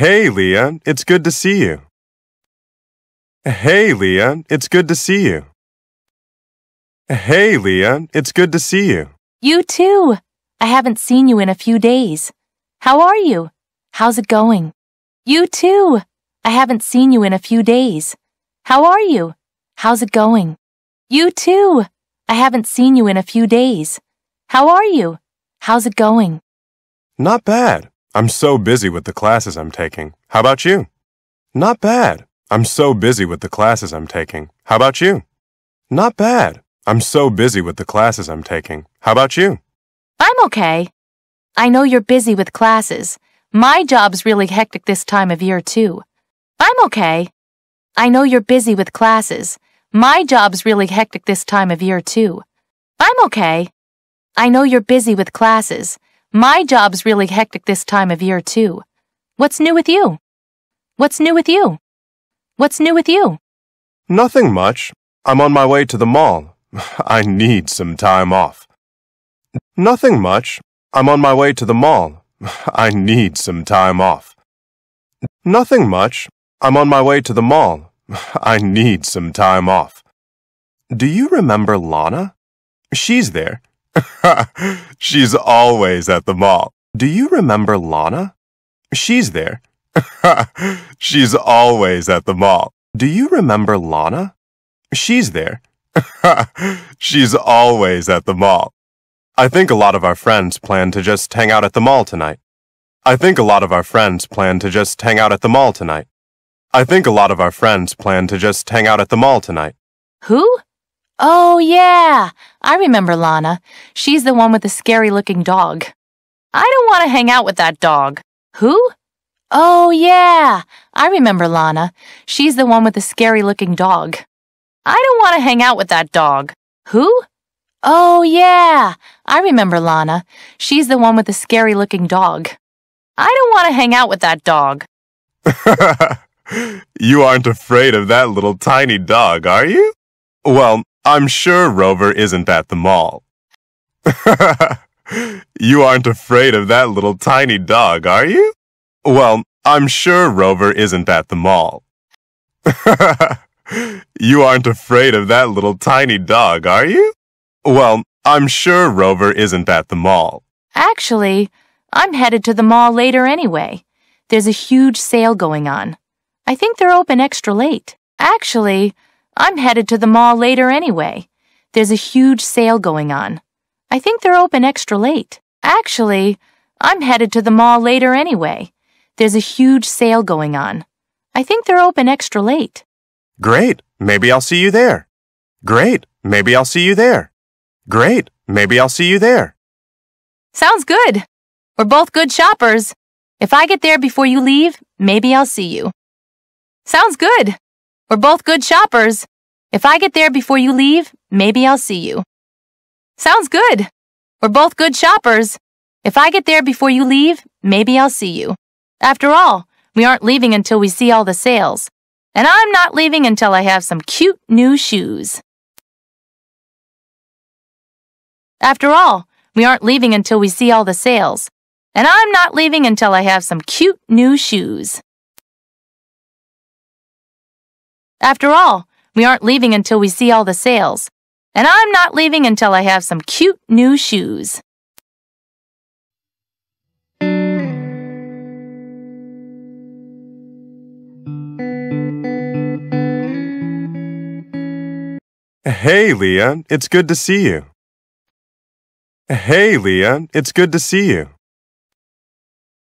Hey, Leah, it's good to see you. Hey, Leah, it's good to see you. Hey, Leah, it's good to see you. You too. I haven't seen you in a few days. How are you? How's it going? You too. I haven't seen you in a few days. How are you? How's it going? You too. I haven't seen you in a few days. How are you? How's it going? Not bad. I'm so busy with the classes I'm taking. How about you? Not bad. I'm so busy with the classes I'm taking. How about you? Not bad. I'm so busy with the classes I'm taking. How about you? I'm okay. I know you're busy with classes. My job's really hectic this time of year, too. I'm okay. I know you're busy with classes. My job's really hectic this time of year, too. I'm okay. I know you're busy with classes. My job's really hectic this time of year, too. What's new with you? What's new with you? What's new with you? Nothing much. I'm on my way to the mall. I need some time off. Nothing much. I'm on my way to the mall. I need some time off. Nothing much. I'm on my way to the mall. I need some time off. Do you remember Lana? She's there. She's always at the mall. Do you remember Lana? She's there. She's always at the mall. Do you remember Lana? She's there. She's always at the mall. I think a lot of our friends plan to just hang out at the mall tonight. I think a lot of our friends plan to just hang out at the mall tonight. I think a lot of our friends plan to just hang out at the mall tonight. Who? Oh, yeah. I remember Lana. She's the one with the scary looking dog. I don't want to hang out with that dog. Who? Oh, yeah. I remember Lana. She's the one with the scary looking dog. I don't want to hang out with that dog. Who? Oh, yeah. I remember Lana. She's the one with the scary looking dog. I don't want to hang out with that dog. you aren't afraid of that little tiny dog, are you? Well, I'm sure Rover isn't at the mall. you aren't afraid of that little tiny dog, are you? Well, I'm sure Rover isn't at the mall. you aren't afraid of that little tiny dog, are you? Well, I'm sure Rover isn't at the mall. Actually, I'm headed to the mall later anyway. There's a huge sale going on. I think they're open extra late. Actually, I'm headed to the mall later anyway. There's a huge sale going on. I think they're open extra late. Actually, I'm headed to the mall later anyway. There's a huge sale going on. I think they're open extra late. Great. Maybe I'll see you there. Great. Maybe I'll see you there. Great. Maybe I'll see you there. Sounds good. We're both good shoppers. If I get there before you leave, maybe I'll see you. Sounds good. We're both good shoppers. If I get there before you leave, maybe I'll see you. Sounds good. We're both good shoppers. If I get there before you leave, maybe I'll see you. After all, we aren't leaving until we see all the sales. And I'm not leaving until I have some cute new shoes. After all, we aren't leaving until we see all the sales. And I'm not leaving until I have some cute new shoes. After all, we aren't leaving until we see all the sales. And I'm not leaving until I have some cute new shoes. Hey, Leah, it's good to see you. Hey, Leah, it's good to see you.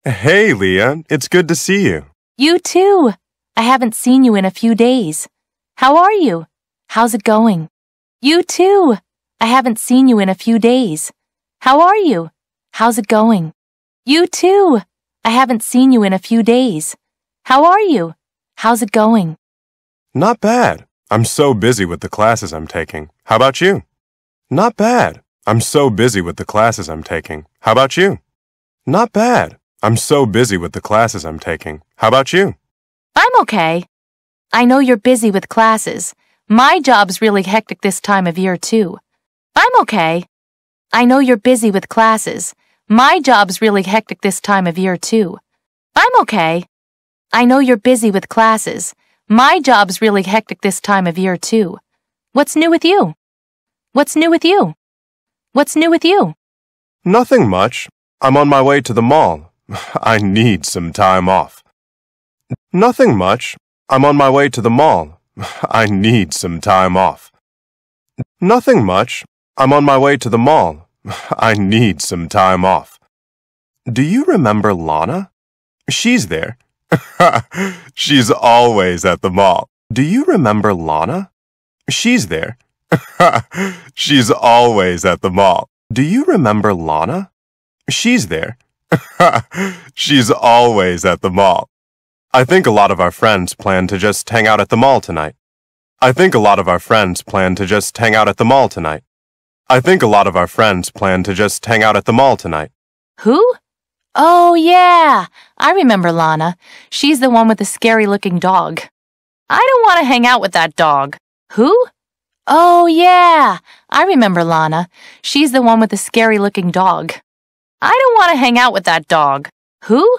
Hey, Leah, it's good to see you. You too. I haven't seen you in a few days. How are you? How's it going? You too. I haven't seen you in a few days. How are you? How's it going? You too. I haven't seen you in a few days. How are you? How's it going? Not bad. I'm so busy with the classes I'm taking. How about you? Not bad. I'm so busy with the classes I'm taking. How about you? Not bad. I'm so busy with the classes I'm taking. How about you? I'm okay. I know you're busy with classes. My job's really hectic this time of year, too. I'm okay. I know you're busy with classes. My job's really hectic this time of year, too. I'm okay. I know you're busy with classes. My job's really hectic this time of year, too. What's new with you? What's new with you? What's new with you? Nothing much. I'm on my way to the mall. I need some time off. Nothing much. I'm on my way to the mall. I need some time off. Nothing much. I'm on my way to the mall. I need some time off. Do you remember Lana? She's there. She's always at the mall. Do you remember Lana? She's there. She's always at the mall. Do you remember Lana? She's there. She's always at the mall. I think a lot of our friends plan to just hang out at the mall tonight. I think a lot of our friends plan to just hang out at the mall tonight. I think a lot of our friends plan to just hang out at the mall tonight. Who? Oh, yeah. I remember Lana. She's the one with the scary looking dog. I don't want to hang out with that dog. Who? Oh, yeah. I remember Lana. She's the one with the scary looking dog. I don't want to hang out with that dog. Who?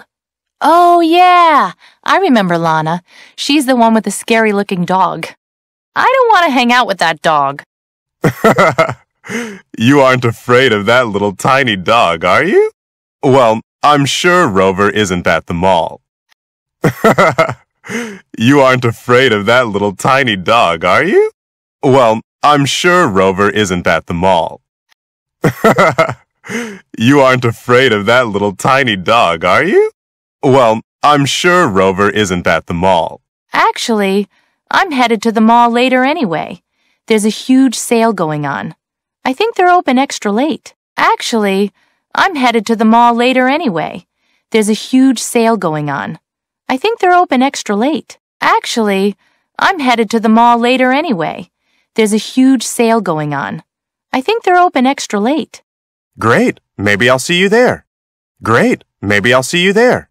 Oh, yeah. I remember Lana. She's the one with the scary looking dog. I don't want to hang out with that dog. you aren't afraid of that little tiny dog, are you? Well, I'm sure Rover isn't at the mall. you aren't afraid of that little tiny dog, are you? Well, I'm sure Rover isn't at the mall. you aren't afraid of that little tiny dog, are you? Well, I'm sure Rover isn't at the mall. Actually, I'm headed to the mall later anyway. There's a huge sale going on. I think they're open extra late. Actually, I'm headed to the mall later anyway. There's a huge sale going on. I think they're open extra late. Actually, I'm headed to the mall later anyway. There's a huge sale going on. I think they're open extra late. Great. Maybe I'll see you there. Great. Maybe I'll see you there.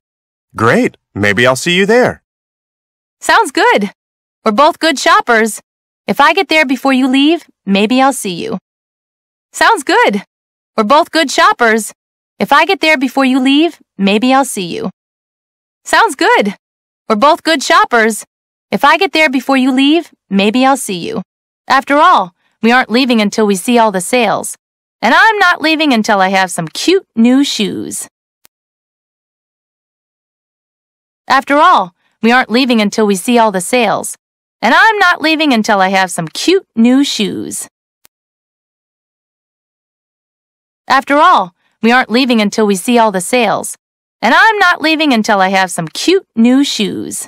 Great. Maybe I'll see you there. Sounds good. We're both good shoppers. If I get there before you leave, maybe I'll see you. Sounds good. We're both good shoppers. If I get there before you leave, maybe I'll see you. Sounds good. We're both good shoppers. If I get there before you leave, maybe I'll see you. After all, we aren't leaving until we see all the sales. And I'm not leaving until I have some cute new shoes. After all, we aren't leaving until we see all the sales. And I'm not leaving until I have some cute new shoes. After all, we aren't leaving until we see all the sales. And I'm not leaving until I have some cute new shoes.